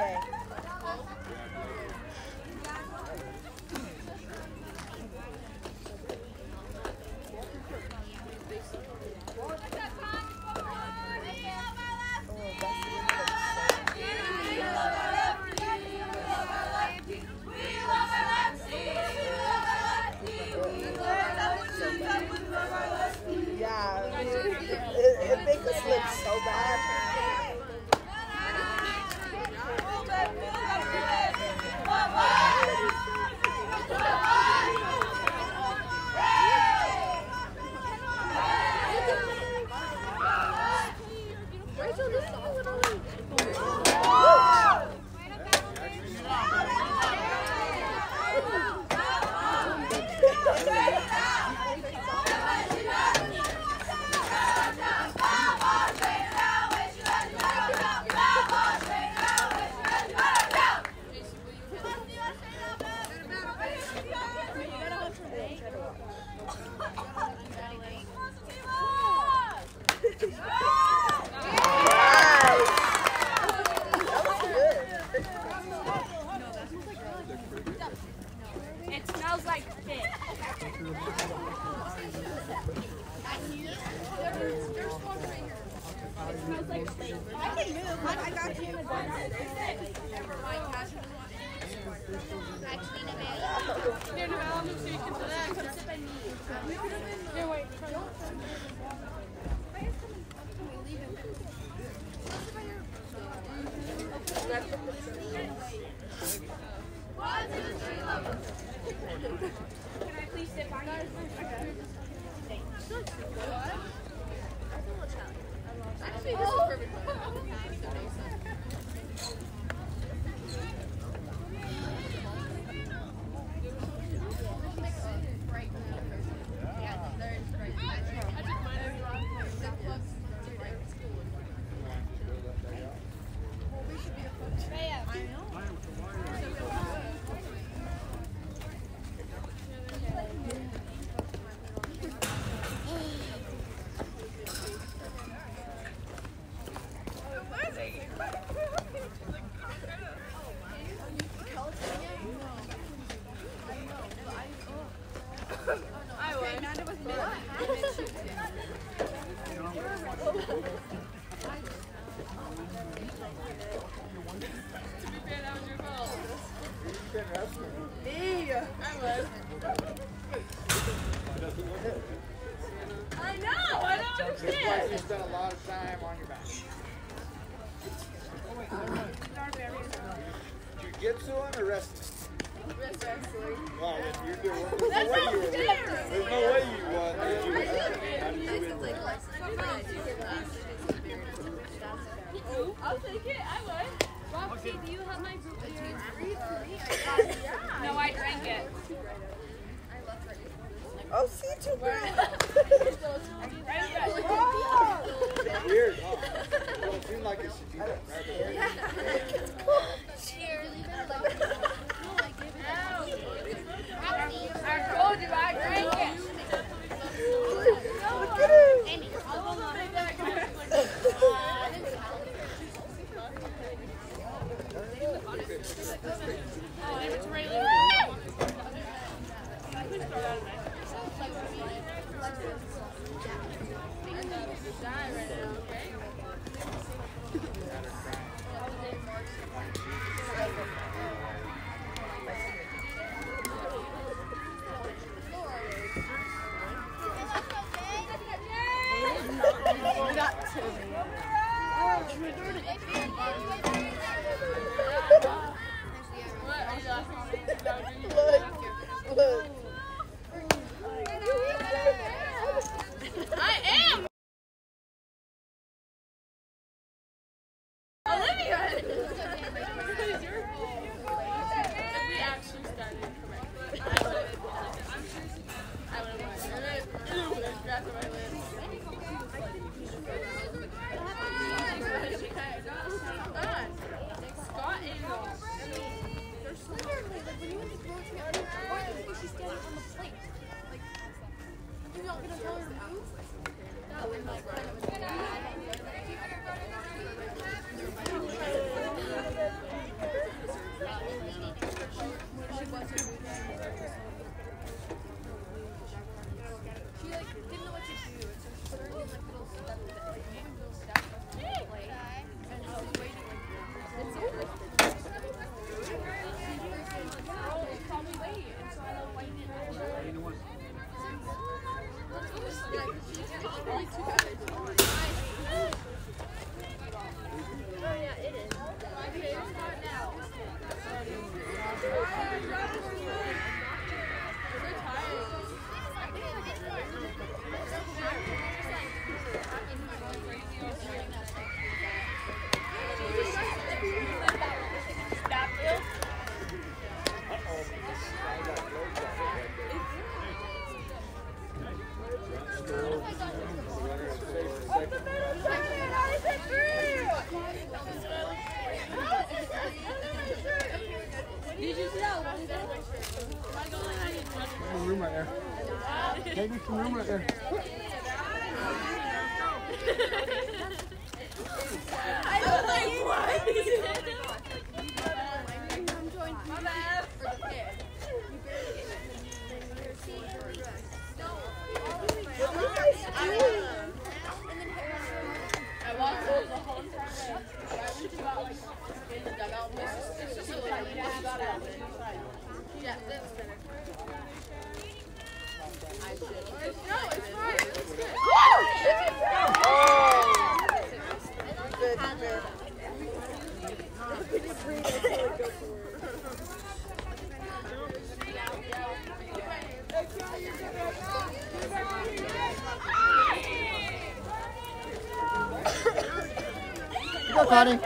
Ew, room right there. everybody.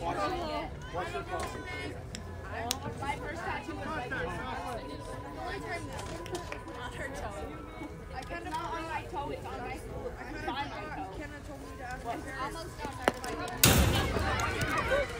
My first tattoo was like only time on her toe. I kind of not on my toe, it's on my on my toe. Kenna told me to ask her. Almost on my toe.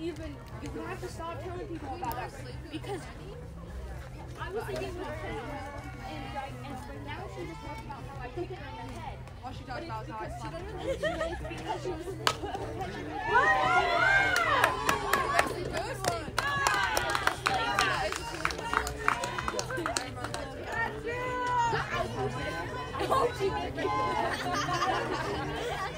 even you have to stop telling people about that because I was thinking about friends and like and now she just talked about how I think it in my head. All she talked about was how I slept. Because she was That's a good one. She did.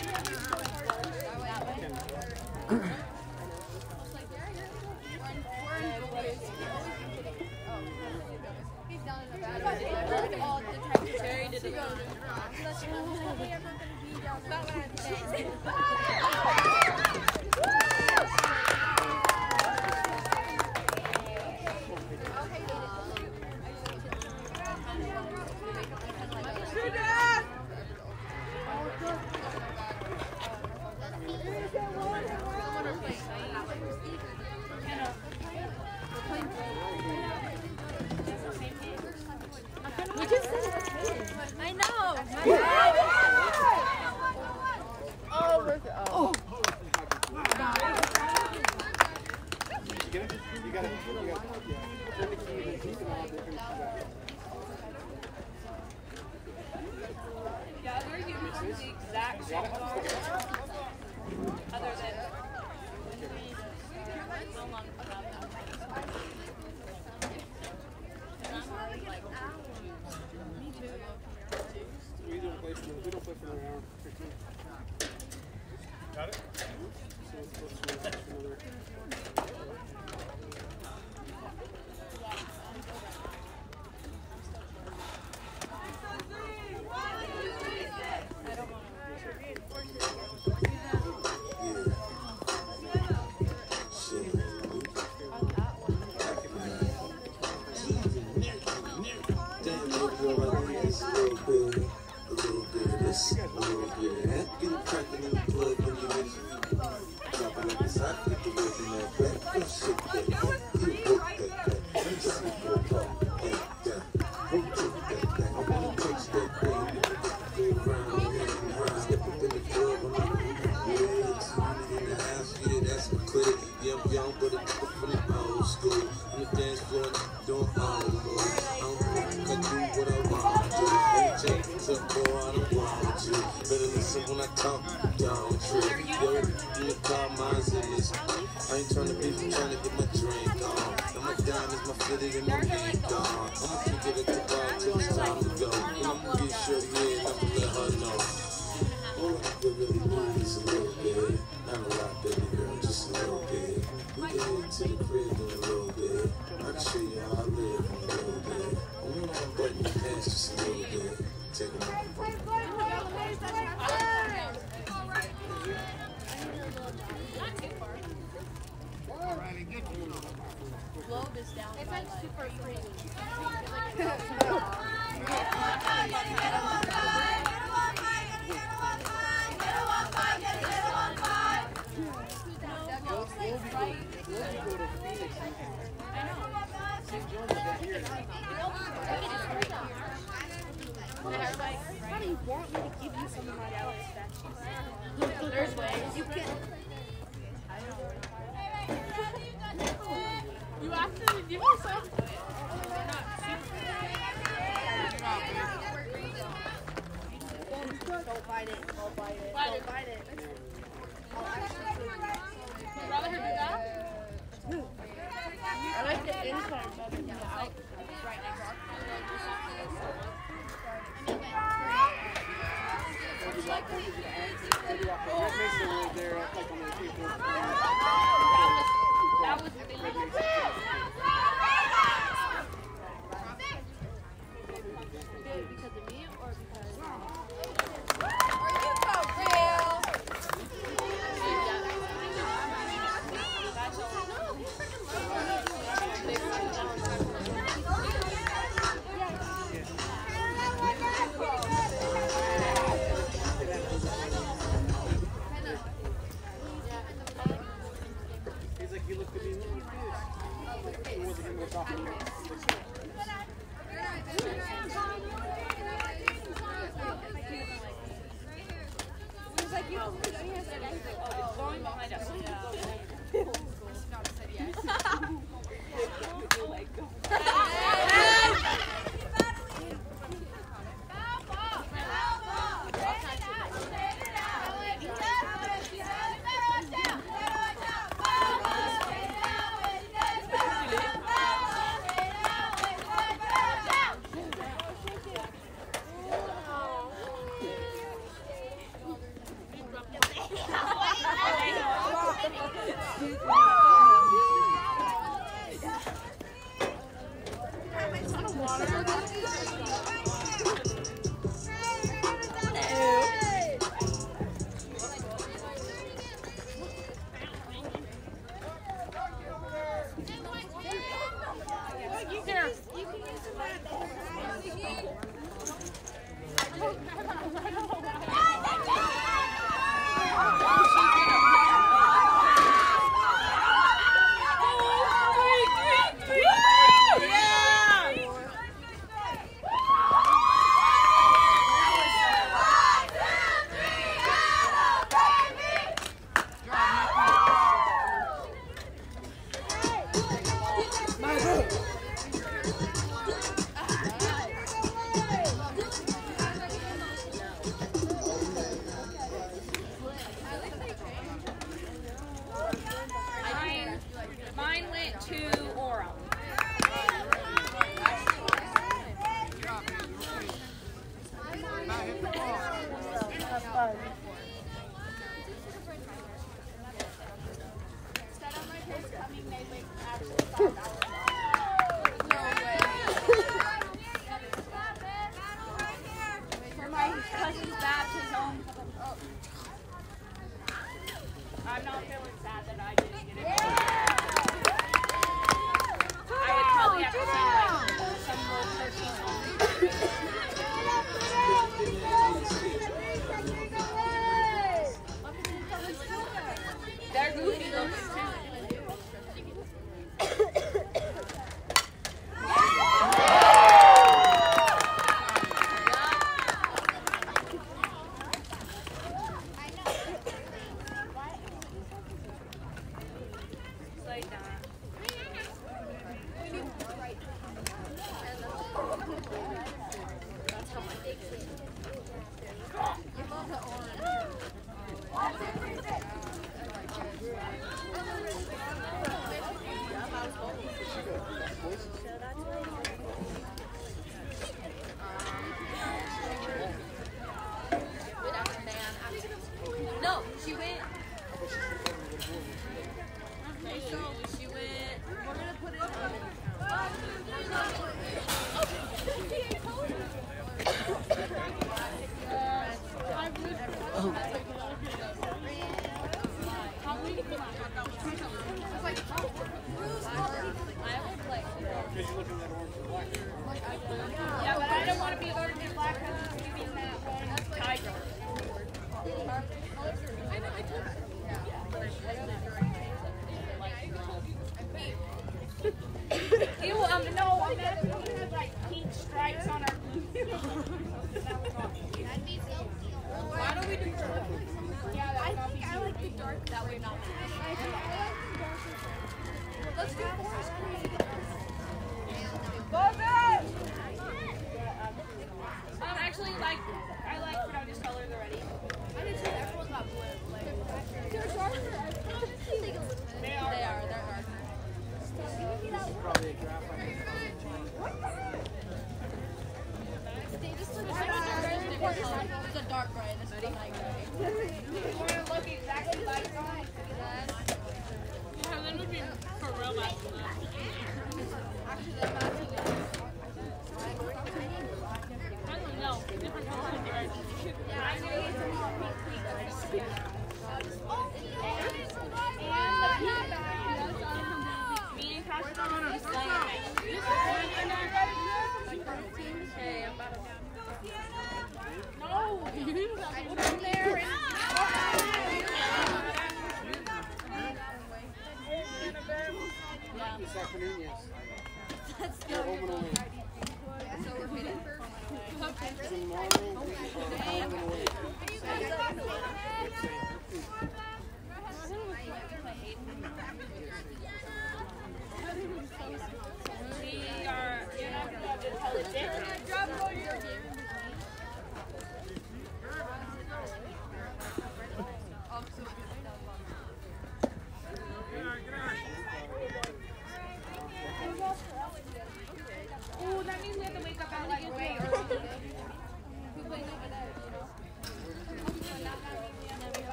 club when you ready.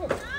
It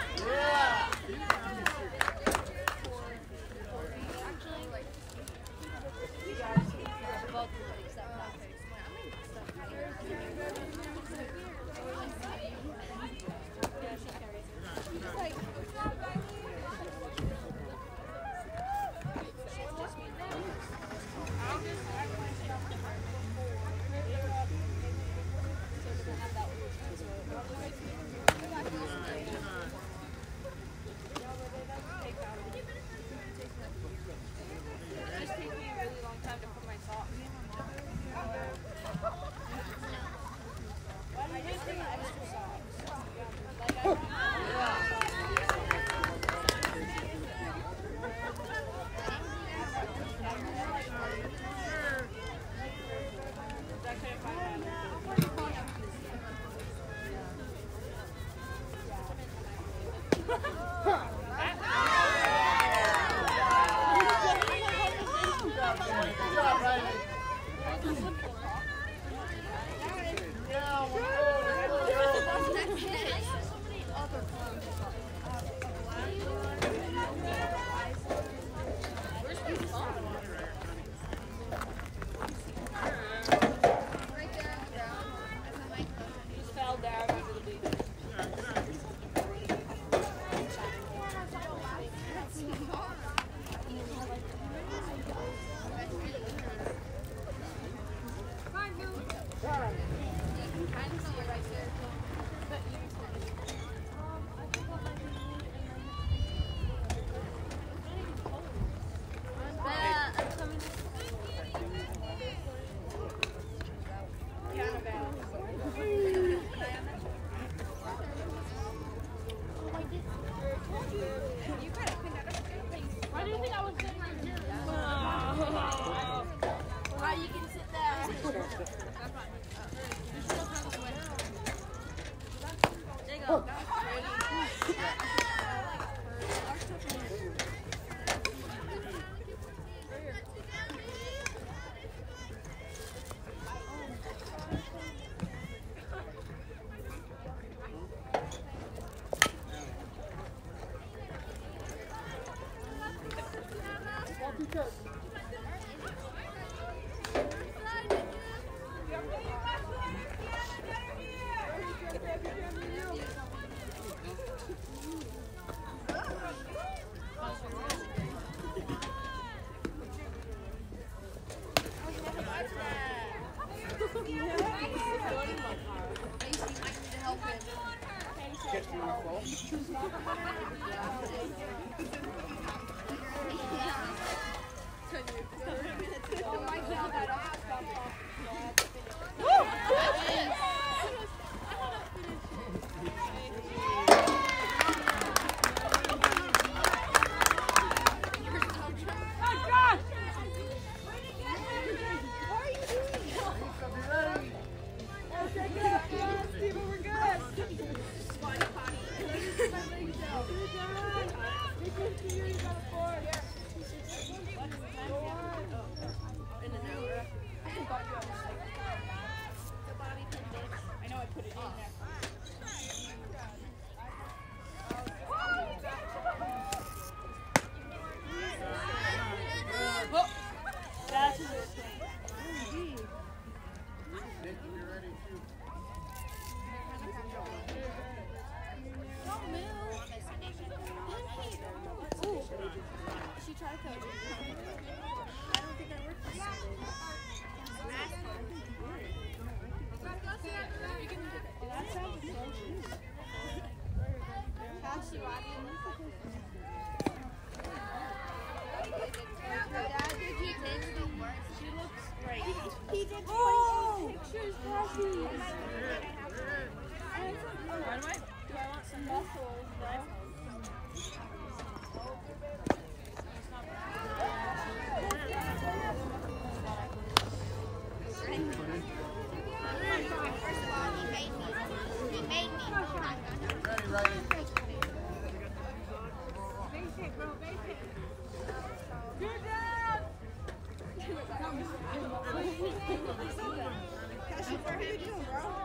what are you doing, bro?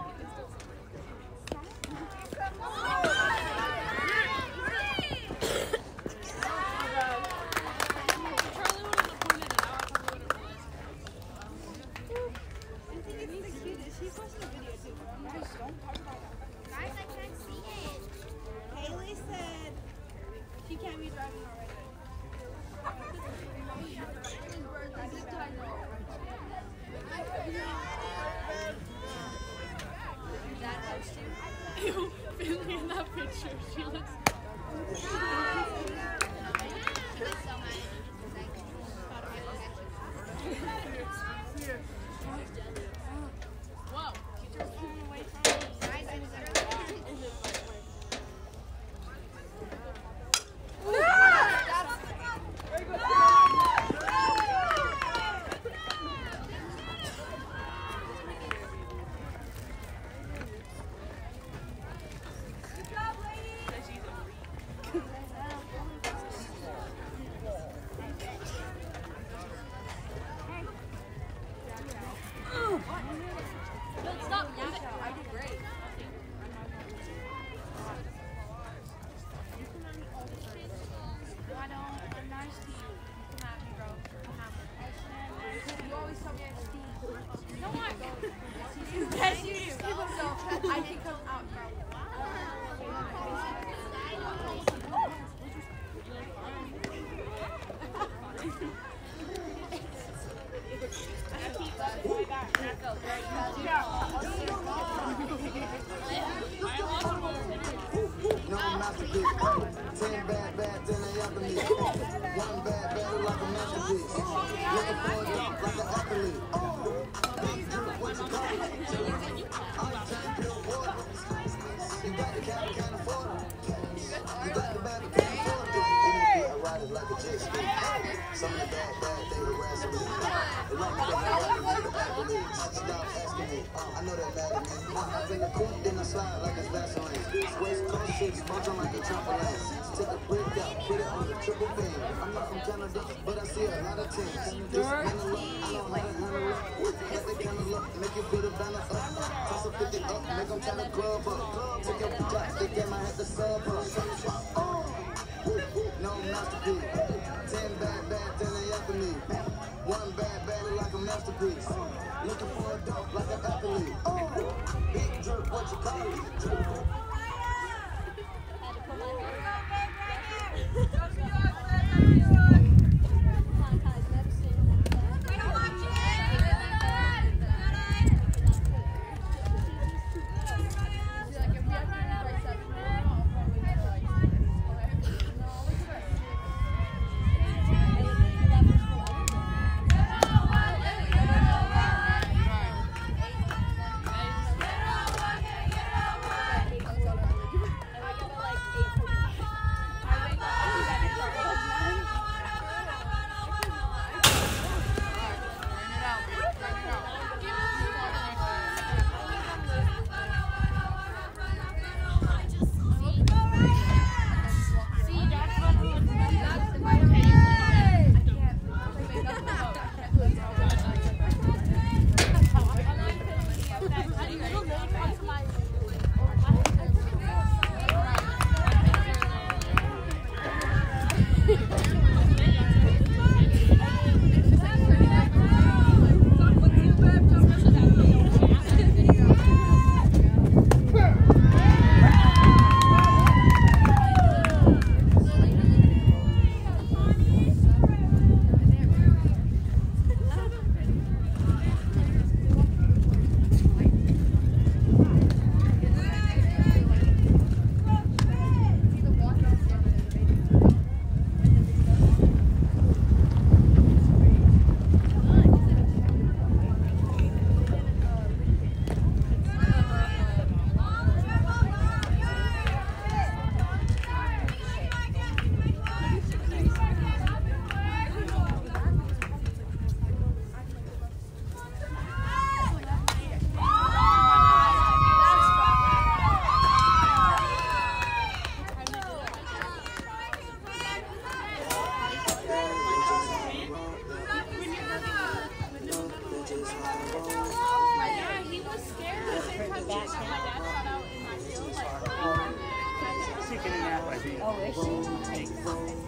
Oh, is she? I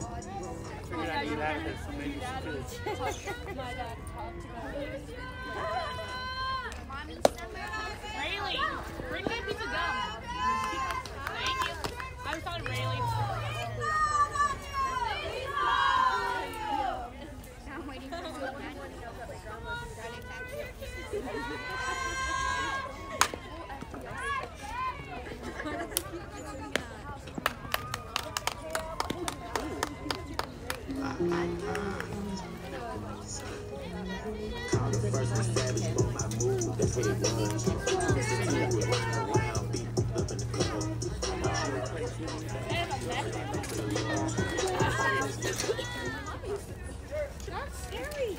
figured I'd get out could. My dad talked about it. That's scary.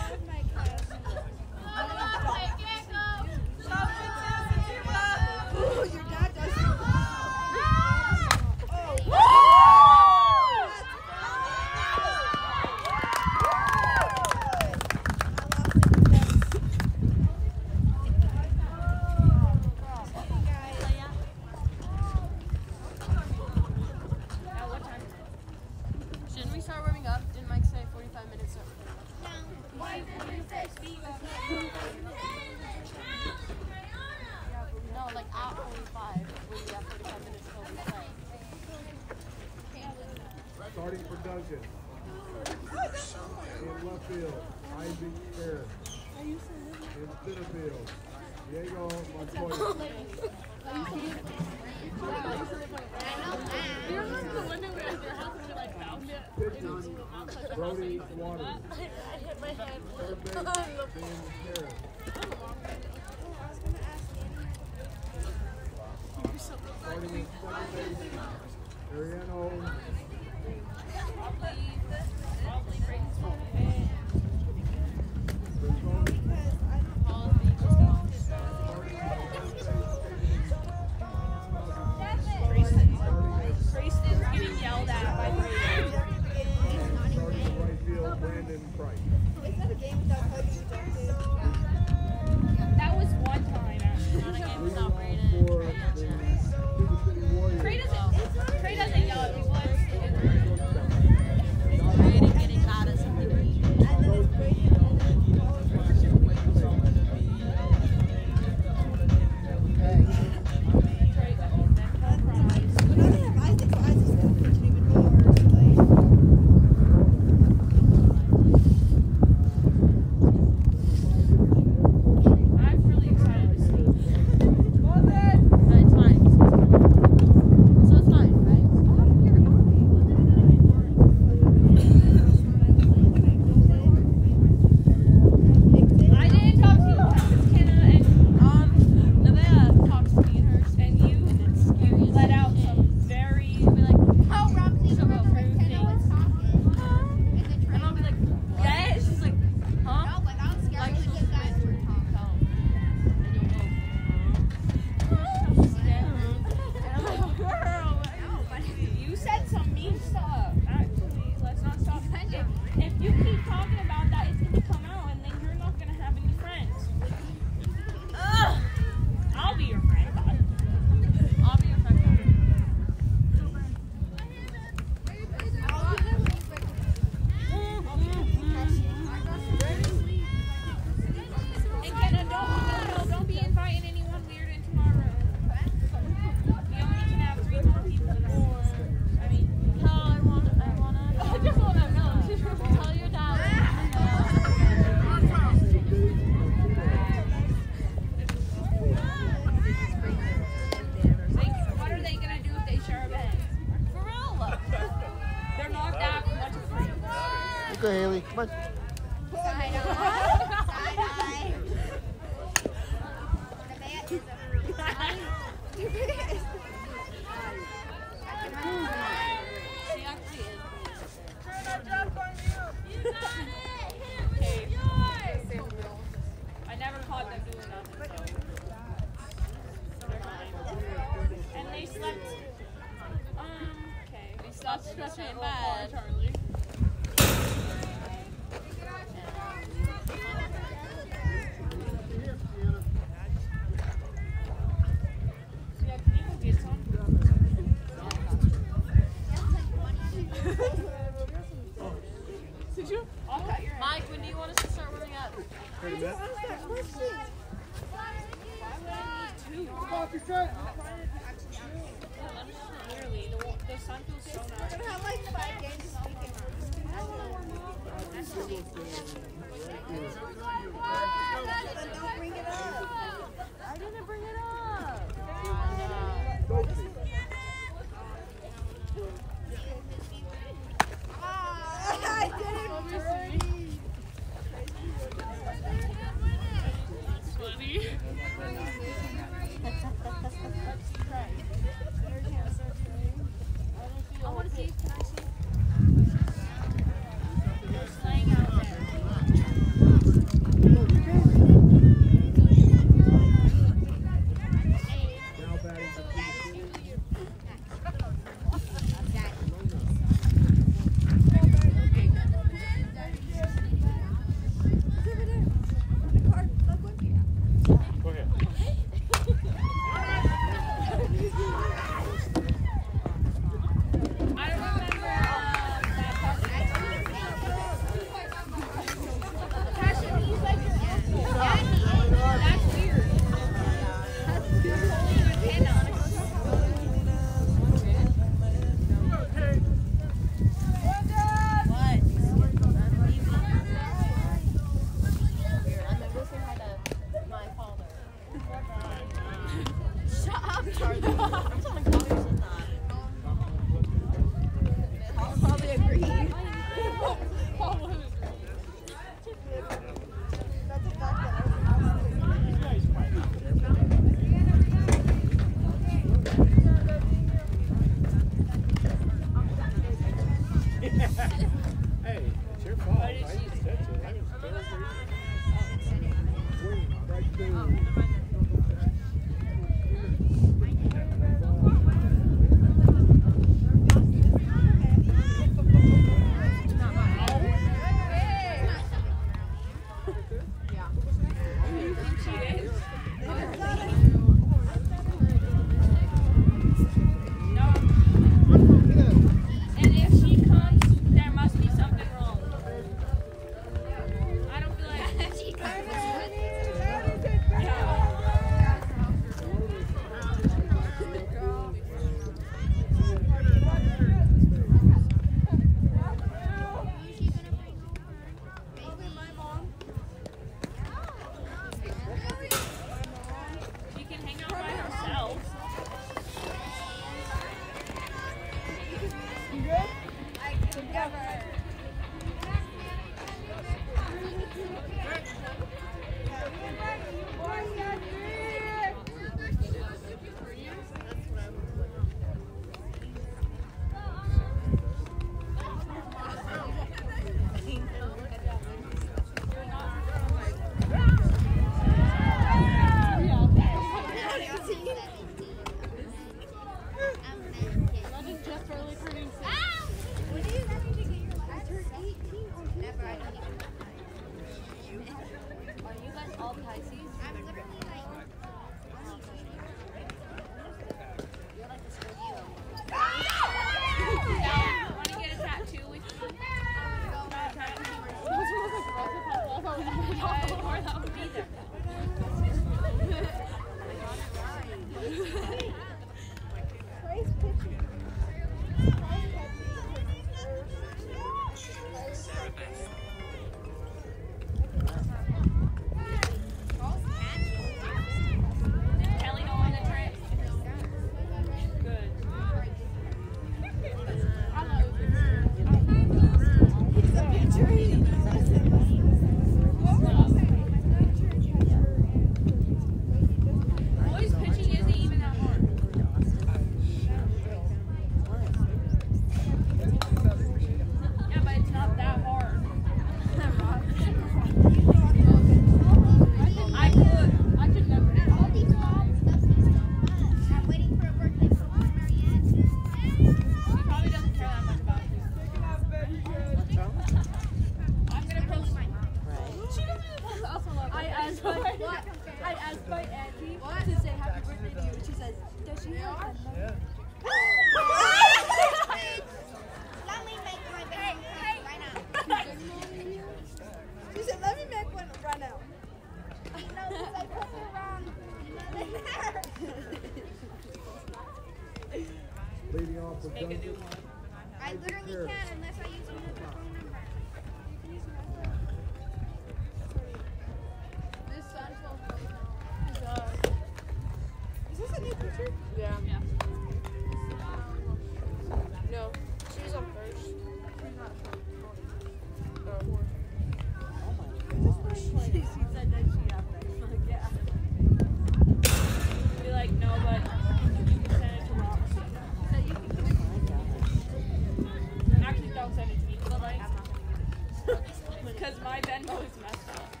Because my Venmo is messed up.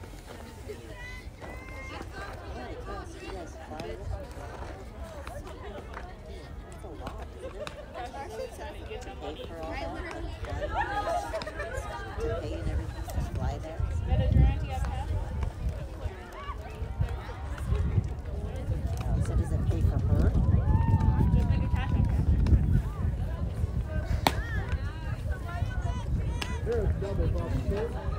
I should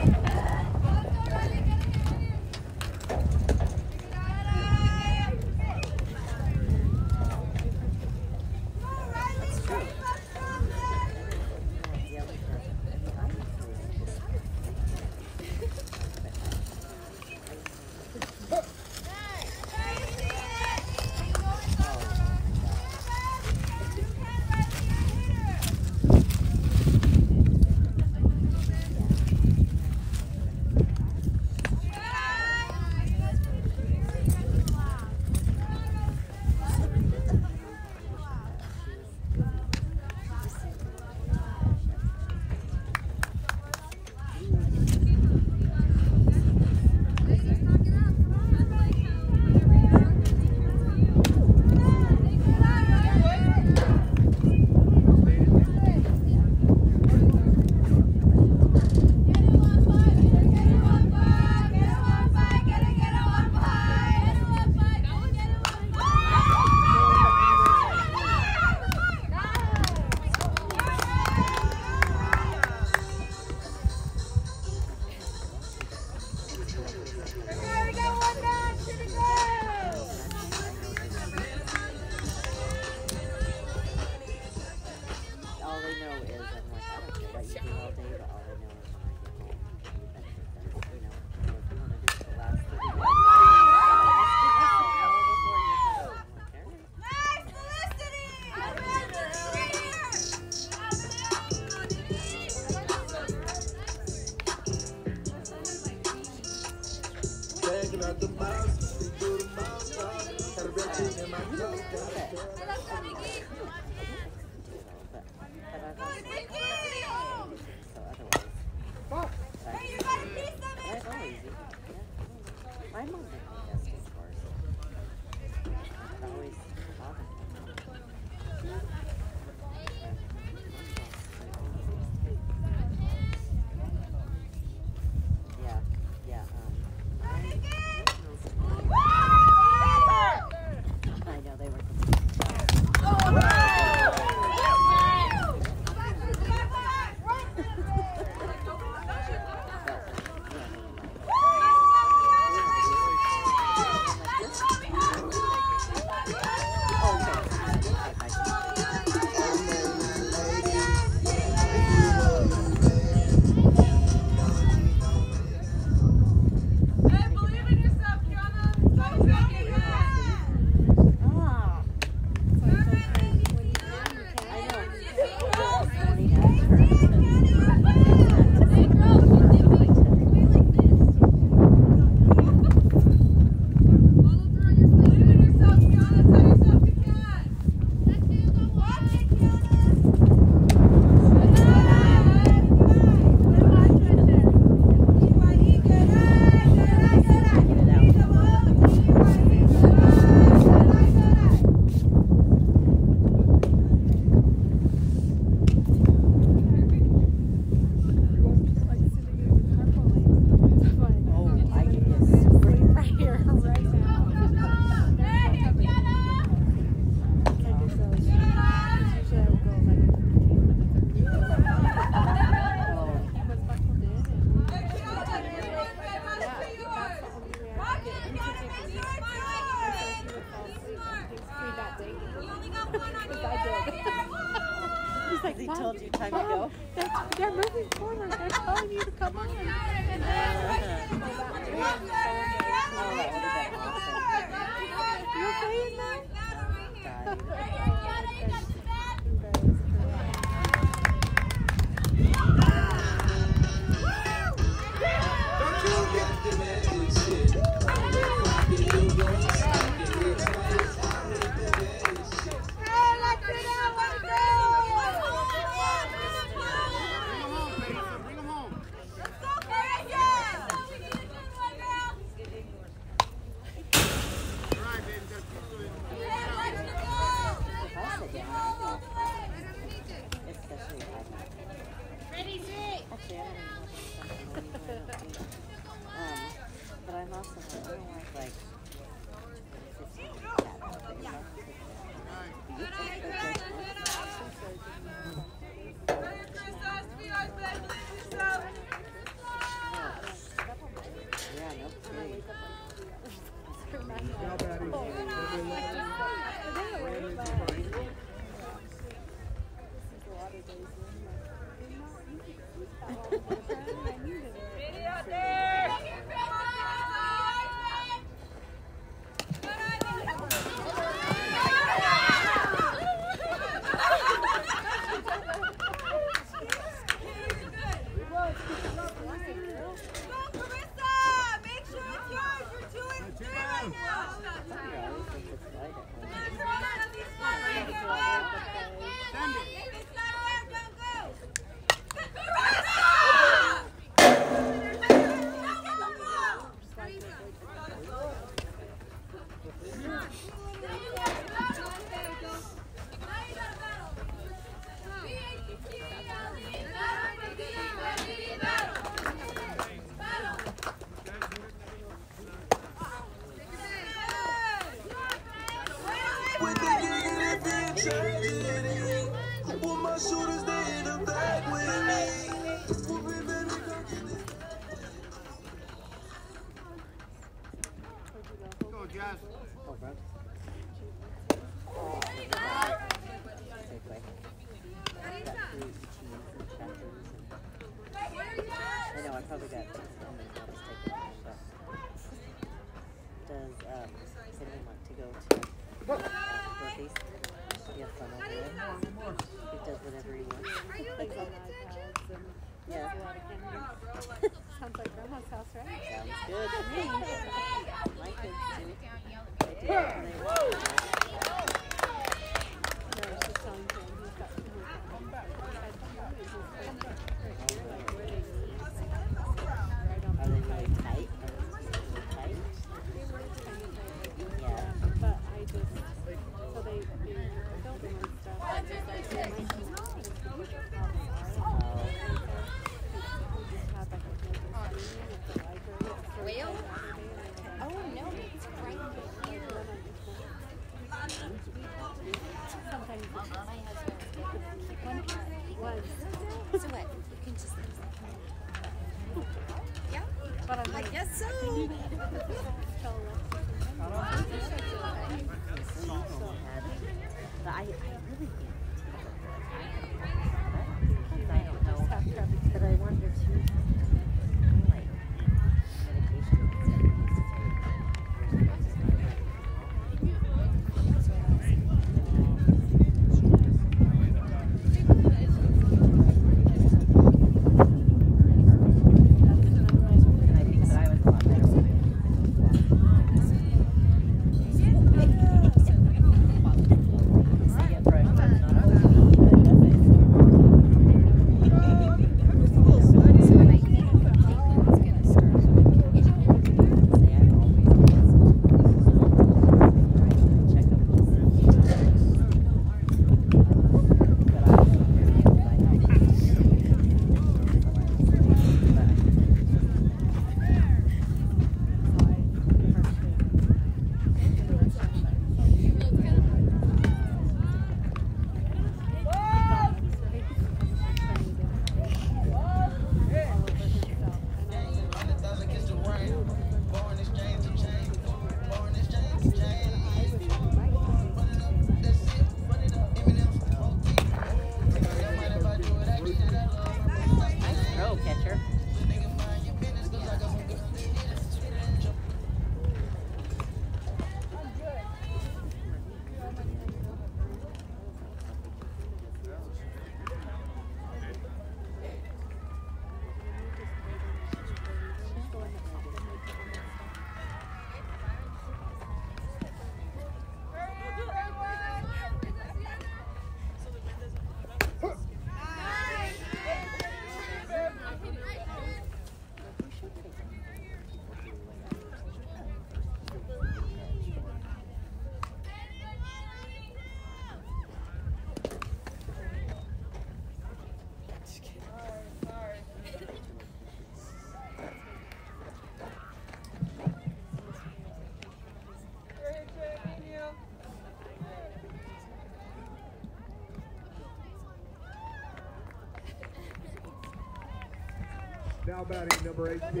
now batting number 18.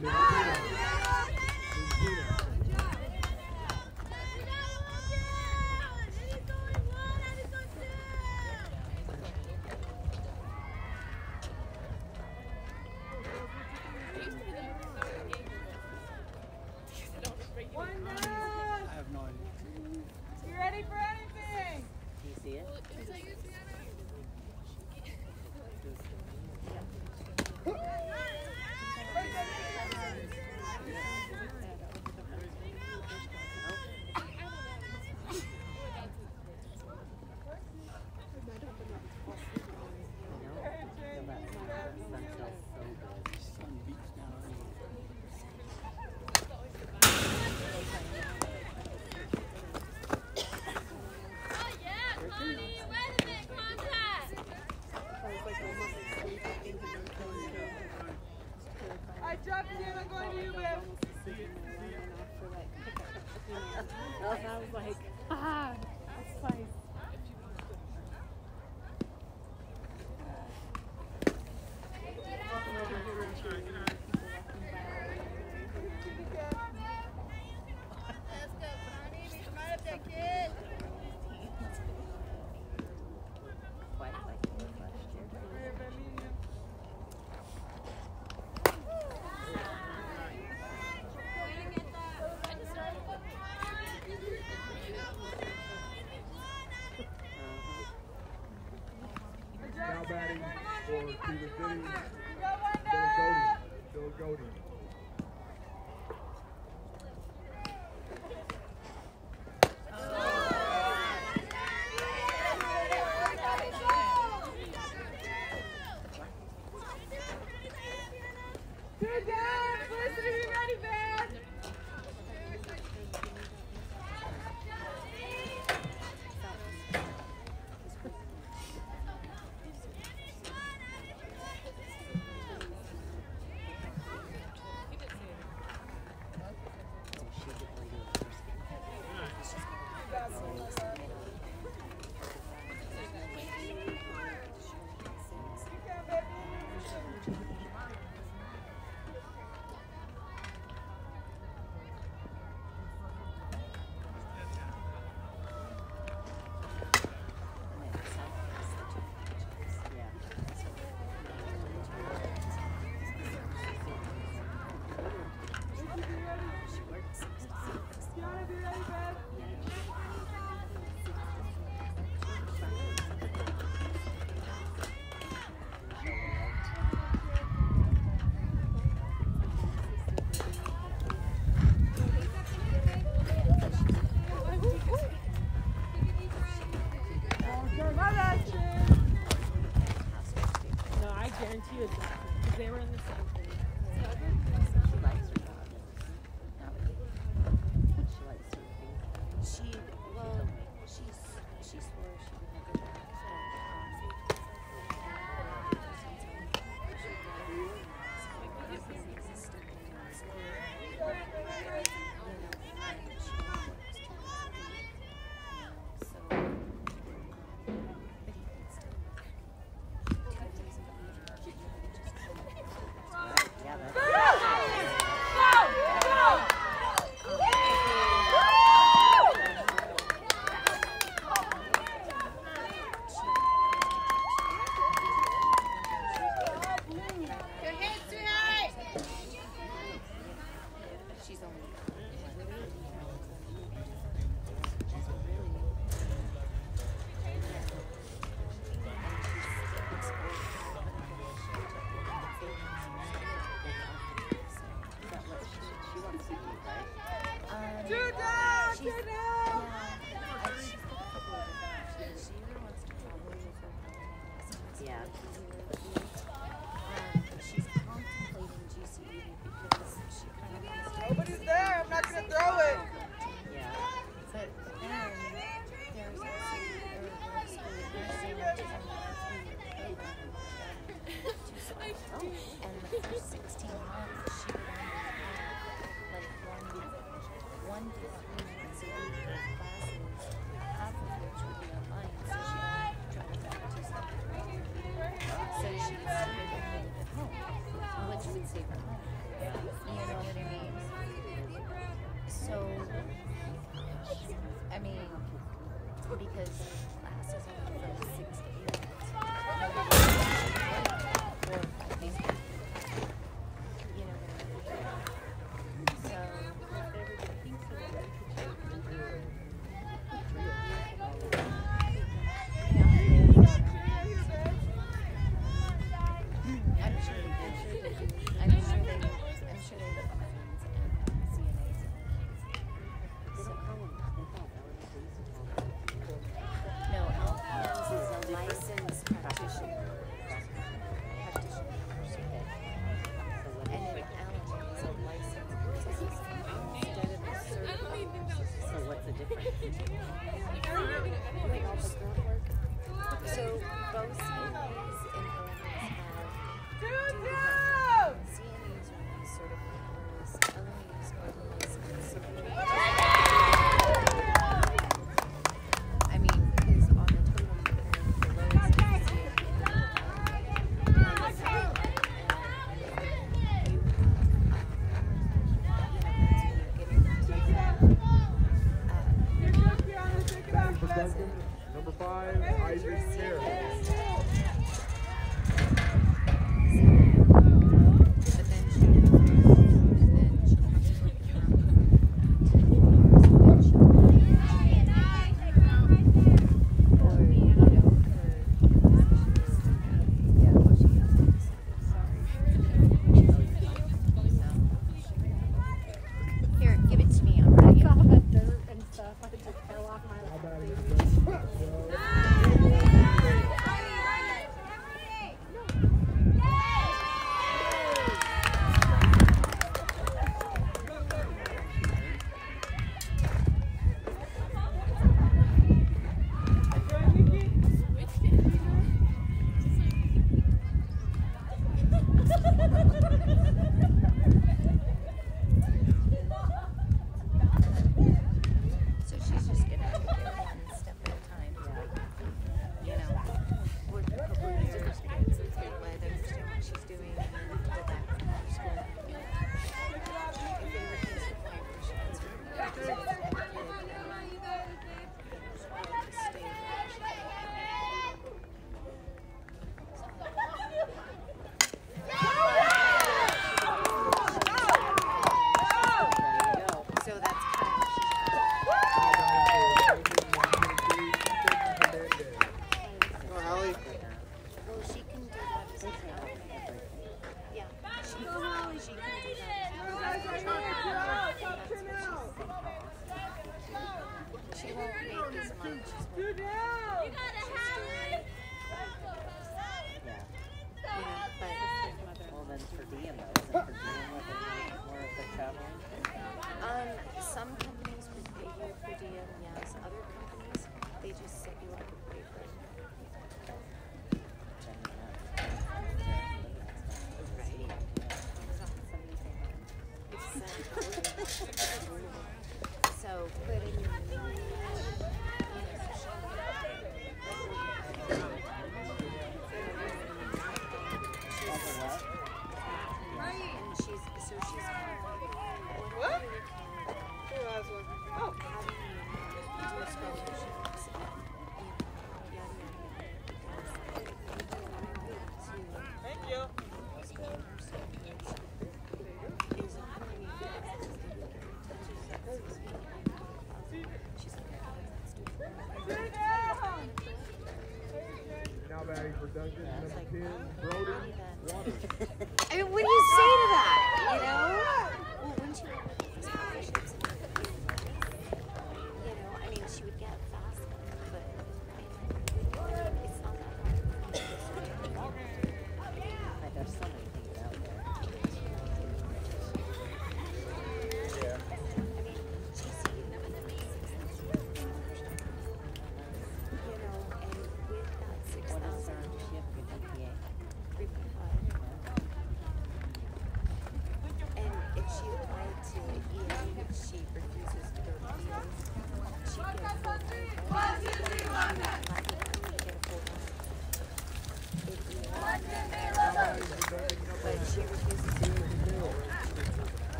Number bidding for Peter Bidding, Bill Godey. Bill Godey. So both